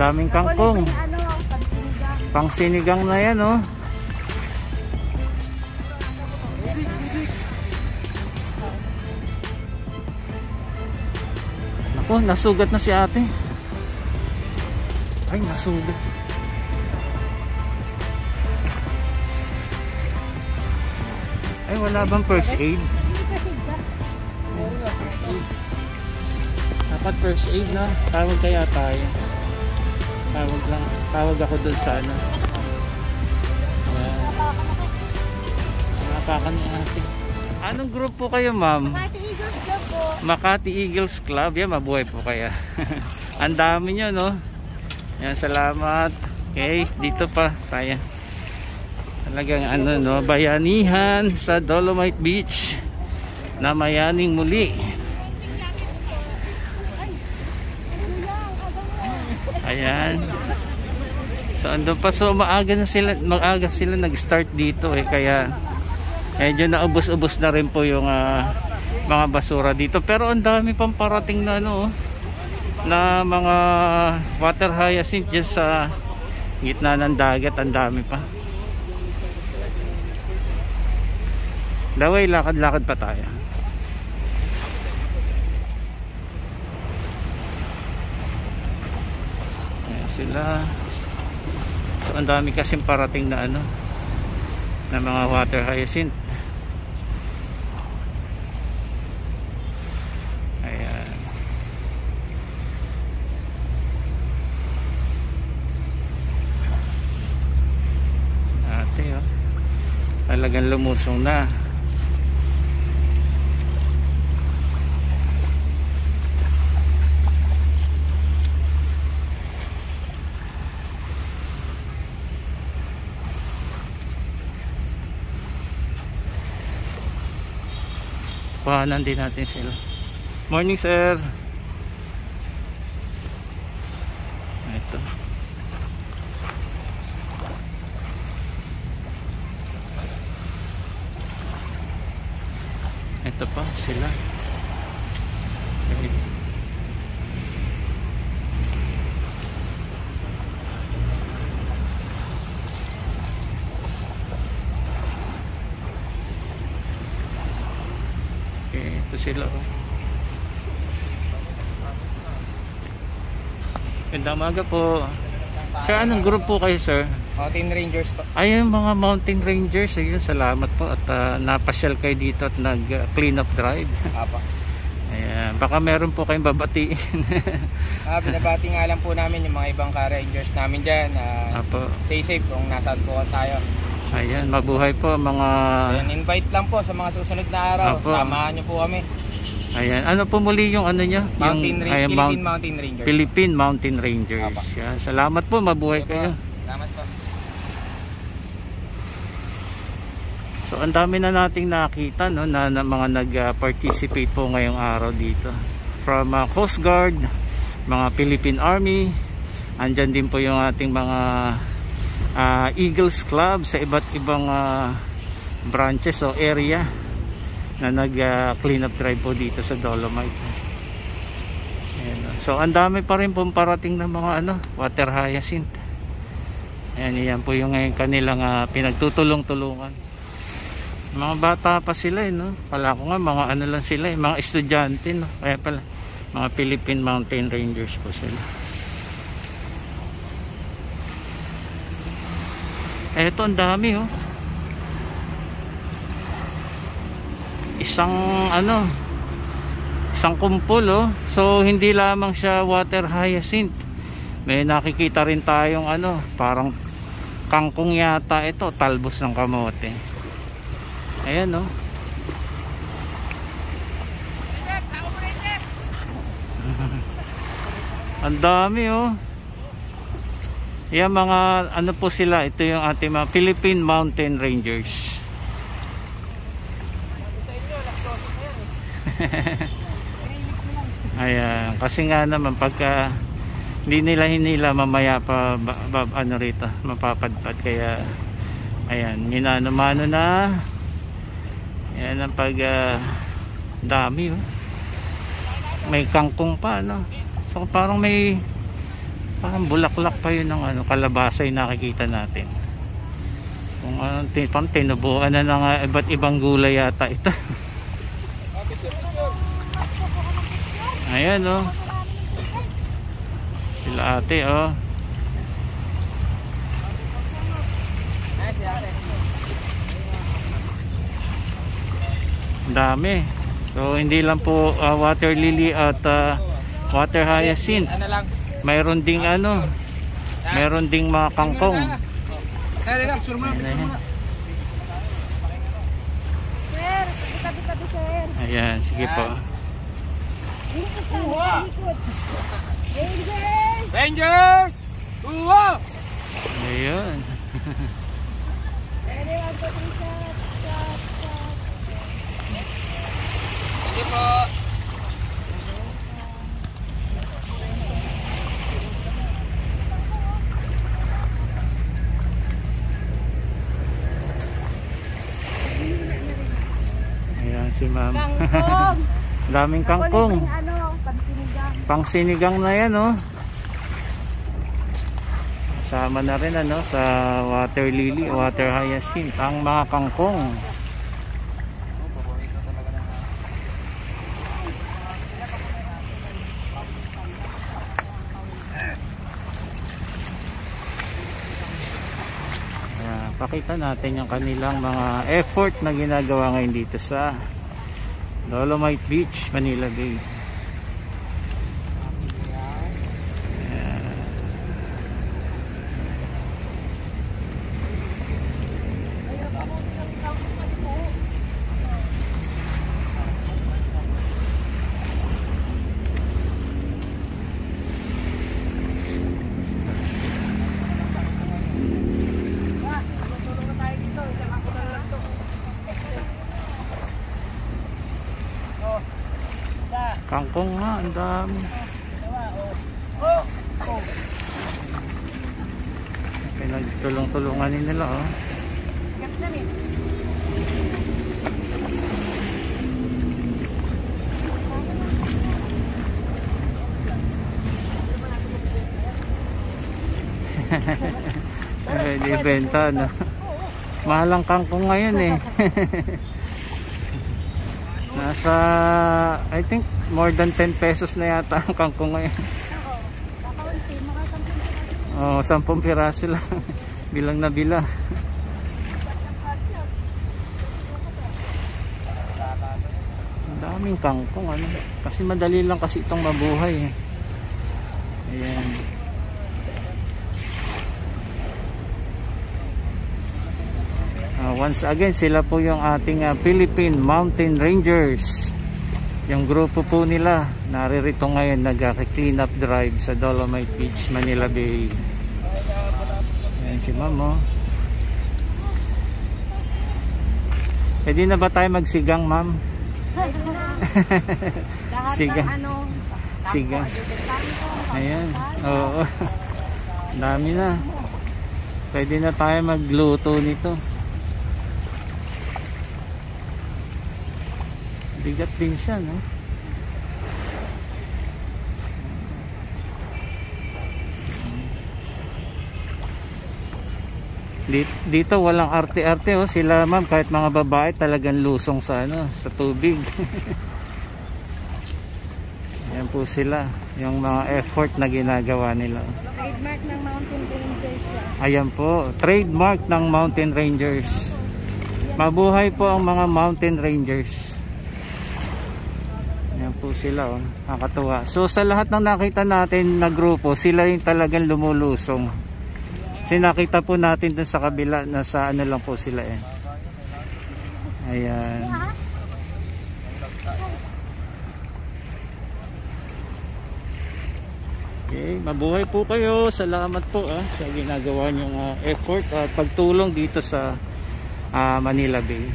Daming kangkong. Ano. Pang sinigang na yan, oh. Naku, nasugat na si ate. Ay, nasugat. Ay, wala bang first aid? Dapat first aid na. Tawag kaya tayo. Tawag lang. Tawag ako dun sa ano. Napakan ni ate. Anong group po kayo ma'am? Pati Eagles Club po. Makati Eagles Club. Yan, mabuhay po kaya. Ang dami nyo, no? Yan, salamat. Okay, dito pa tayo. Talagang ano, no? Bayanihan sa Dolomite Beach na mayaning muli. Ayan. So ando pa. So maaga na sila maaga sila nag-start dito eh. Kaya medyo naubos-ubos na rin po yung ah, mga basura dito. Pero ang dami pang parating na ano oh, na mga water hyacinth dyan sa gitna ng dagat. Ang dami pa. Daway lakad-lakad pa tayo Ayan sila. So ang dami kasing parating na ano na mga water hyacinth. Ayan. Ate oh. Talagang lumusong na Kuhanan din natin sila. Morning sir. Ito. Ito pa sila. Okay. Okay, ito sila. Ganda umaga po. Sir, anong group po kayo, sir? Mountain Rangers po. Ay, yung mga mountain rangers. Ayun, salamat po. At ah, napasyal kayo dito at nag-clean up drive. Apa. Ayan, baka meron po kayong babatiin. Ah, binabati nga lang po namin yung mga ibang ka-rangers namin dyan. Ah, Apo. stay safe kung nasaan po tayo. Ayan, mabuhay po mga... Ayan, invite lang po sa mga susunod na araw. Apo. Samahan nyo po kami. Ayan, ano po muli yung ano nyo? Mountain yung, ayan, Philippine Mount- Mountain Rangers. Philippine Mountain Rangers. Apa. Yan, salamat po, mabuhay Okay po. kayo. Salamat po. So ang dami na nating nakita no na, na mga nag-participate po ngayong araw dito. From uh, Coast Guard, mga Philippine Army, andyan din po yung ating mga uh, Eagles Club sa iba't ibang uh, branches o area na nag-clean up drive po dito sa Dolomite. Ayan, so ang dami pa rin pong parating ng mga ano, water hyacinth. Ayan, yan po yung ngayon kanilang uh, pinagtutulong-tulungan. Mga bata pa sila eh, no? Pala ko nga, mga ano lang sila eh, mga estudyante, no? Kaya pala, mga Philippine Mountain Rangers po sila. Ito ang dami, oh. Isang, ano, isang kumpol, oh. So, hindi lamang siya water hyacinth. May nakikita rin tayong, ano, parang kangkong yata ito, talbos ng kamote. Ayan no. Ang dami oh. Yan mga ano po sila, ito yung ating mga Philippine Mountain Rangers. Ayan, kasi nga naman pagka hindi nila hinila mamaya pa ba, ba, ano rito, mapapadpad kaya ayan, minano-mano na yan ang pag ah, dami oh. May kangkong pa no. So parang may Parang bulaklak pa yun ng ano, kalabasa yung nakikita natin. Kung ano, tin parang tinubuan na ng ah, iba't ibang gulay yata ito. Ayan oh. Sila ate oh. Dami. So hindi lang po ah, water lily at ah, water hyacinth. Ano lang? Mayroon ding ano, mayroon ding mga kangkong. Ayan, Sir, tabi-tabi sir. ayan, sige po. Rangers! Rangers! Uwa! Ayun. Ready, one, two, three, shot, shot, shot. Sige po. Ayan si ma'am. Kangkong! Daming kangkong. ano, pansinigang. Pang sinigang na yan, oh. Kasama na rin ano sa water lily, water hyacinth, ang mga kangkong. Ayan, pakita natin yung kanilang mga effort na ginagawa ngayon dito sa Dolomite Beach, Manila Bay. Kangkong nga, ang dami. Pinagtulong-tulungan nila, oh. eh, di benta, no? Mahalang kangkong ngayon, eh. Nasa, I think, more than 10 pesos na yata ang kangkong ngayon. Makasampung Oh, 10 piraso lang. bilang na bilang. Ang daming kangkong ano. Kasi madali lang kasi itong mabuhay. eh. Ayan. Ah, once again, sila po yung ating ah, Philippine Mountain Rangers. Yung grupo po nila, naririto ngayon nag-clean up drive sa Dolomite Beach, Manila Bay. Ayan si ma'am oh. Pwede na ba tayo magsigang ma'am? Lahat Siga. ng ano, Ayan. Oo. Dami na. Pwede na tayo magluto nito. Bigat din siya, no? Dito, walang arte-arte oh. Sila ma'am kahit mga babae talagang lusong sa ano, sa tubig. Yan po sila, yung mga effort na ginagawa nila. Trademark ng Mountain Rangers siya. Ayan po, trademark ng Mountain Rangers. Mabuhay po ang mga Mountain Rangers. Po sila, oh. nakakatuwa. So sa lahat ng nakita natin na grupo, sila yung talagang lumulusong. Kasi nakita po natin dun sa kabila, nasa ano lang po sila eh. Ayan. Okay, mabuhay po kayo. Salamat po ah, sa ginagawa niyong ah, effort at pagtulong dito sa ah, Manila Bay.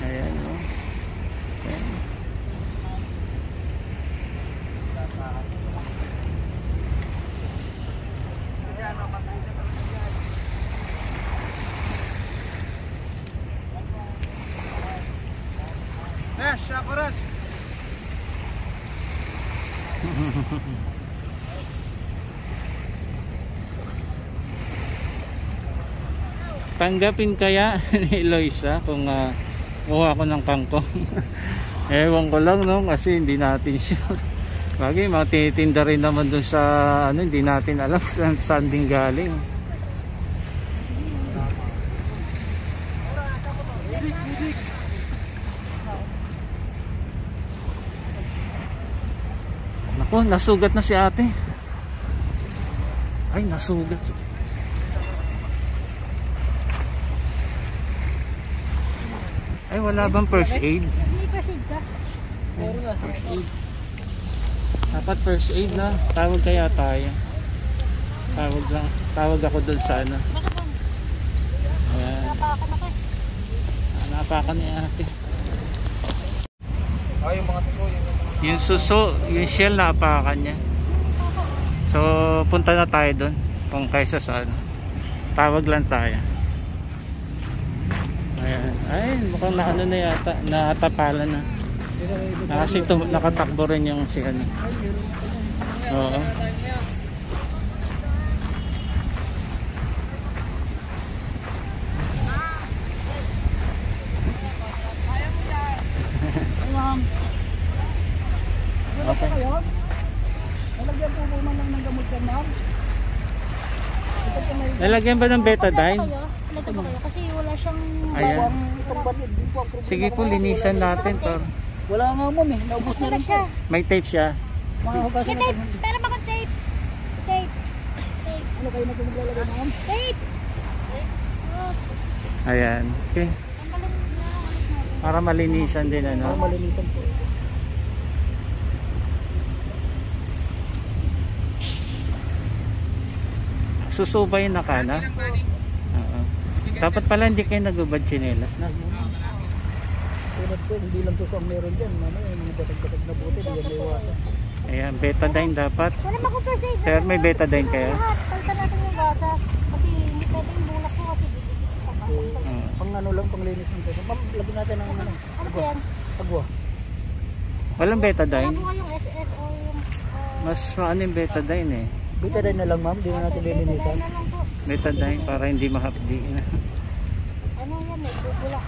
Ayan oh. Ayan. Tanggapin kaya ni Eloisa kung uh, kuha ko ng kangkong. Ewan ko lang no kasi hindi natin sure. Bagay, mga tinitinda rin naman dun sa ano, hindi natin alam saan, saan din galing. Nako, nasugat na si ate. Ay, nasugat. Ay, wala bang first aid? May proceed ka. First aid. Dapat first aid na. Tawag kaya tayo. Tawag lang. Tawag ako dun sa ano. Ayan. napakan ako. Napakan ni ate. Oh, yung mga suso, yung suso, yung shell napakan niya. So, punta na tayo dun. Kung kaysa sa ano. Tawag lang tayo. Ay, mukhang na ano na yata. Natapalan na. Ah, kasi tum- nakatakbo rin yung si ano. Oo. Okay. Nalagyan po po man ng gamot ka, ma'am. Nalagyan ba ng betadine? Ito po kayo kasi wala siyang... Ayan. bawang itong po problema. Sige po, linisan natin. Par. Wala nga, ma'am eh. Naubos na rin siya. May tape siya. Mga hugasan May tape! Pero baka tape! Tape! Tape! Ano kayo na po maglalagay, ma'am? Tape! Oh, Ayan. Okay. na. Para malinisan din Para ano. malinisan po. Susubay na ka na. Dapat pala hindi kayo nagubad chinelas na. Tulad po, hindi lang suso ang meron dyan. Mamaya, yung mga batag-batag na buti, di yan maiwasan. Ayan, betadine dapat. Wala naman first aid. Sir, may betadine kayo? Palitan natin yung gasa. Kasi hindi pwede yung bulak ko kasi sa... Oo. Pang ano lang, pang linis ng peso. Ma'am, lagyan natin ng ano. Ano po yan? Agwa. Walang Wala betadine. po kayong SS o yung... uh, Mas maano yung betadine eh. Betadine na lang ma'am, di na natin lilinisan. betadine na lang po. Betadine para hindi mahapdi. Ano yan eh? Bulak.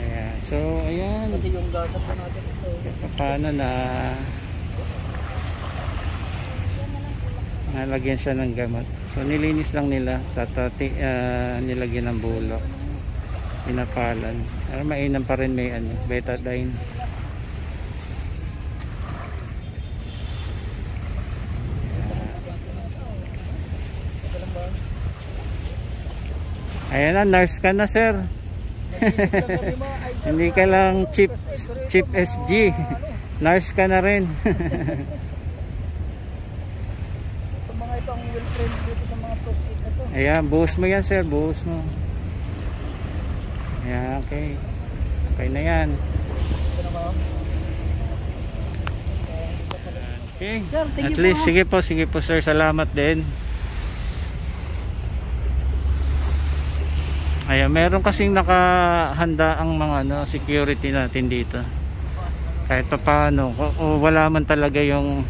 Ayan. So, ayan. Paano na nalagyan siya ng gamot. So, nilinis lang nila. Tatati, ah, nilagyan ng bulok. Pinapalan. Pero mainam pa rin may ano, betadine. Ayan na, nurse ka na sir. Hindi ka lang chief, chief SG. Nurse ka na rin. Mga ito ang well trained dito sa mga post-it na to. Ayan, buhos mo yan sir, buhos mo. Ayan, okay. Okay na yan. Okay. Sir, thank At least, sige po, sige po sir, salamat din. Ayan, meron kasing nakahanda ang mga ano, security natin dito. Kahit pa paano, o, wala man talaga yung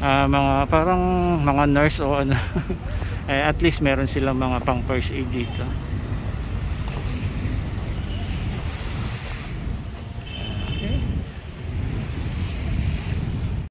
ah, mga parang mga nurse o ano. eh, at least meron silang mga pang first aid dito.